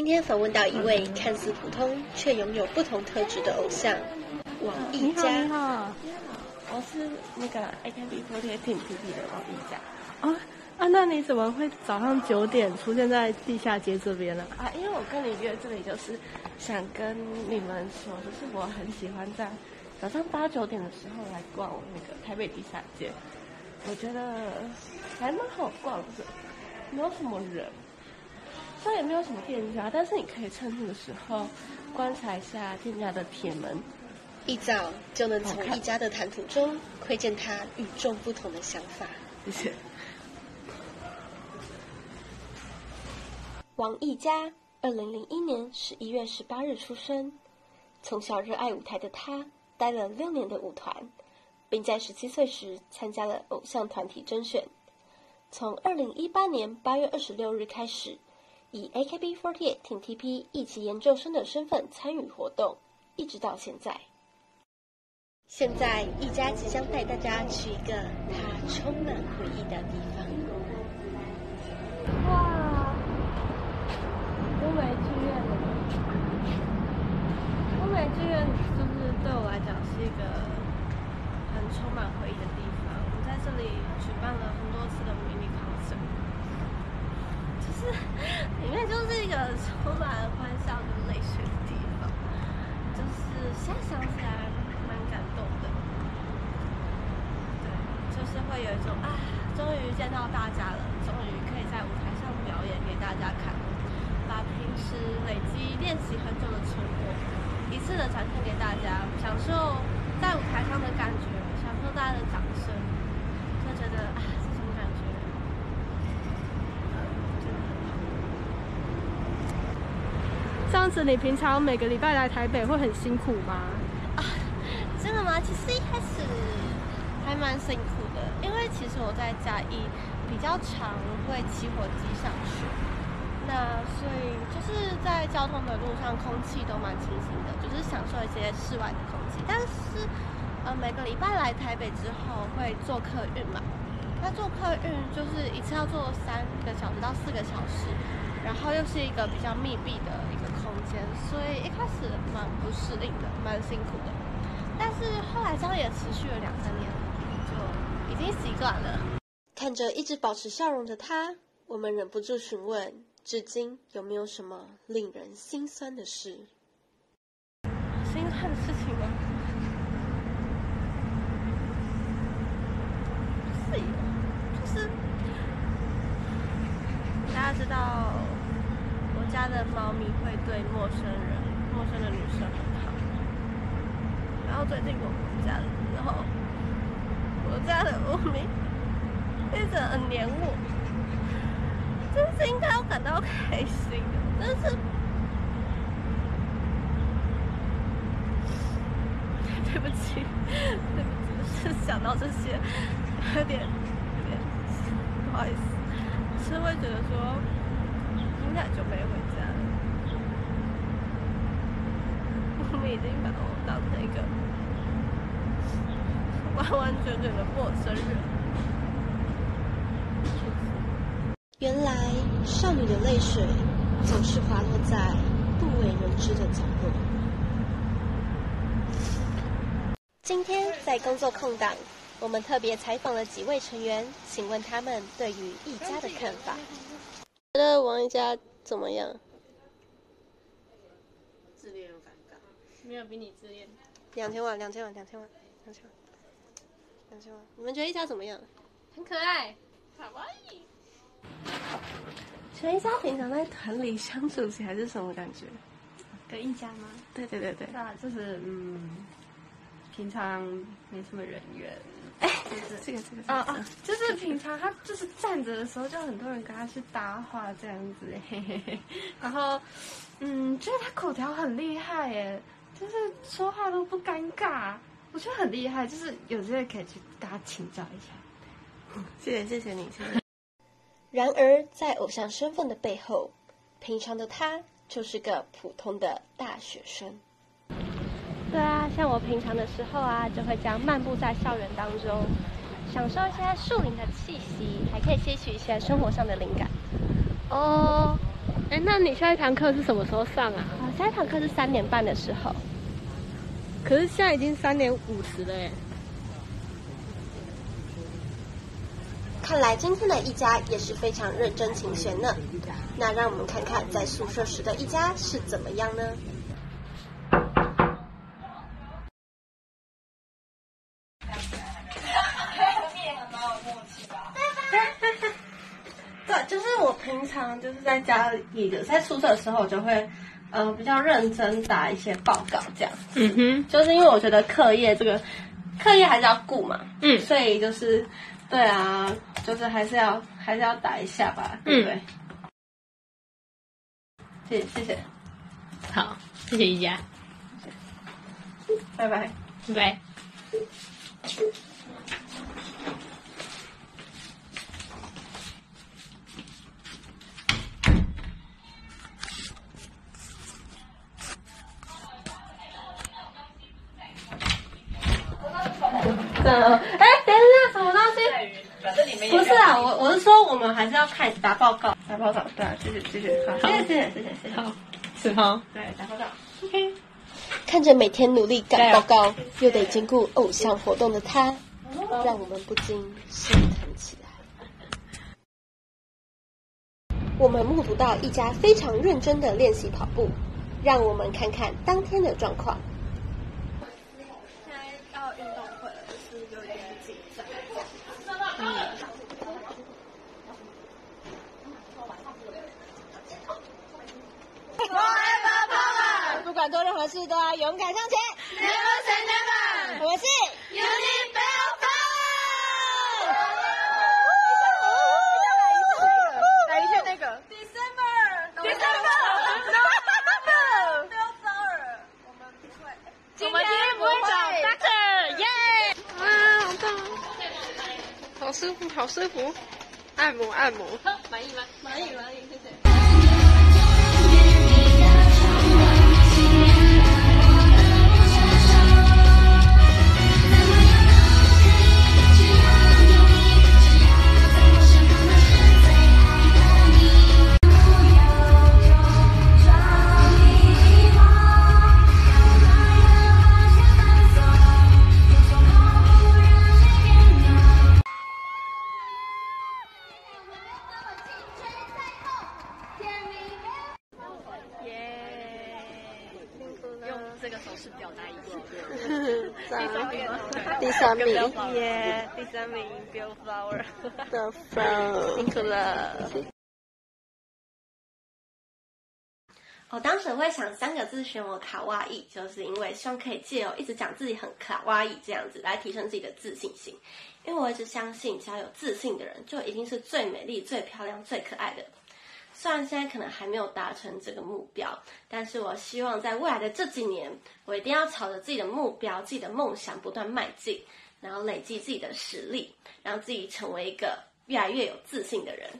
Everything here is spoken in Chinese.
今天访问到一位看似普通却拥有不同特质的偶像——王艺佳。你好，我是那个 AKB48 Team PP 的王艺佳。啊，啊，那你怎么会早上九点出现在地下街这边呢？啊，因为我跟你约这里，就是想跟你们说，就是我很喜欢在早上八九点的时候来逛那个台北地下街，我觉得还蛮好逛的，没有什么人。虽然也没有什么店家，但是你可以趁这个时候观察一下店家的铁门。一早就能从一家的谈吐中窥见他与众不同的想法。谢谢。王艺佳，二零零一年十一月十八日出生。从小热爱舞台的他，待了六年的舞团，并在十七岁时参加了偶像团体甄选。从二零一八年八月二十六日开始。以 AKB48 Team TP 一期研究生的身份参与活动，一直到现在。现在，一家即将带大家去一个他充满回忆的地方。哇！欧美剧院，欧美剧院就是对我来讲是一个很充满回忆的地方。我们在这里举办了很多次的迷你 concert。是，里面就是一个充满了欢笑跟泪水的地方，就是现在想起来蛮感动的。对，就是会有一种啊，终于见到大家了，终于可以在舞台上表演给大家看，把平时累积练习很久的成果一次的展现给大家，享受在舞台上的感觉，享受大家的掌声，就觉得啊。这样子，你平常每个礼拜来台北会很辛苦吗？啊，真的吗？其实一开始还蛮辛苦的，因为其实我在嘉义比较常会骑火机上去，那所以就是在交通的路上，空气都蛮清新的，就是享受一些室外的空气。但是，呃，每个礼拜来台北之后会坐客运嘛，那坐客运就是一次要坐三个小时到四个小时，然后又是一个比较密闭的。所以一开始蛮不适应的，蛮辛苦的。但是后来这样也持续了两三年，就已经习惯了。看着一直保持笑容的他，我们忍不住询问：至今有没有什么令人心酸的事？心酸的事情吗？是，就是大家知道。家的猫咪会对陌生人、陌生的女生很好。然后最近我回家的时候，我家的猫咪一直很黏我，真是应该要感到开心。但是，对不起，对不起，是想到这些，有点有点不好意思，是会觉得说。应该就没回家了。我们已经把我当成一个完完全全的陌生人。原来少女的泪水总是滑落在不为人知的角落。今天在工作空档，我们特别采访了几位成员，请问他们对于一家的看法。觉得王一佳怎么样？自恋又尴尬，没有比你自恋。两千万，两千万，两千万，两千万，两千万。你们觉得一家怎么样？很可爱，卡哇伊。陈一家平常在团里相处起来是什么感觉？跟一家吗？对对对对。那就是嗯，平常没什么人缘。哎，这个这个啊啊，就是平常他就是站着的时候，就很多人跟他去搭话这样子，嘿嘿嘿。然后，嗯，觉得他口条很厉害耶，就是说话都不尴尬，我觉得很厉害，就是有机会可以去跟他请教一下。谢谢谢谢你，谢谢。然而，在偶像身份的背后，平常的他就是个普通的大学生。对啊，像我平常的时候啊，就会这样漫步在校园当中，享受一些树林的气息，还可以吸取一些生活上的灵感。哦，哎，那你下一堂课是什么时候上啊？啊，下一堂课是三点半的时候。可是现在已经三点五十了耶。看来今天的一家也是非常认真勤学呢。那让我们看看在宿舍时的一家是怎么样呢？就是我平常就是在家里的，在宿舍的时候，我就会呃比较认真打一些报告这样。嗯哼，就是因为我觉得课业这个课业还是要顾嘛，嗯所以就是对啊，就是还是要还是要打一下吧，对不对？谢谢谢谢，好，谢谢一家，拜拜。拜拜。西？不是啊，我我是说我们还是要看打报告，打报告，对啊，谢谢谢谢，好，谢谢谢谢谢谢谢谢，好，是哈。对，打报告，OK。看着每天努力赶报告，又得兼顾偶像活动的他，让我们不禁心疼起来。我们目睹到一家非常认真的练习跑步，让我们看看当天的状况。现在要运动会了，就是有点紧张。不管做任何事都要勇敢向前。Never say never。我们是 Uni Bell Power。来一下那个 December。December。我们不会。我们今天不会找 Doctor，耶！啊，好棒，好舒服，好舒服，按摩按摩。满意吗？满意满意，个手势表达意思。第三名耶，第三名 Bill Flower。的 from 辛苦了。我当时会想三个字选我卡哇伊，就是因为希望可以借由一直讲自己很卡哇伊这样子来提升自己的自信心。因为我一直相信，只要有自信的人，就一定是最美丽、最漂亮、最可爱的。虽然现在可能还没有达成这个目标，但是我希望在未来的这几年，我一定要朝着自己的目标、自己的梦想不断迈进，然后累积自己的实力，让自己成为一个越来越有自信的人。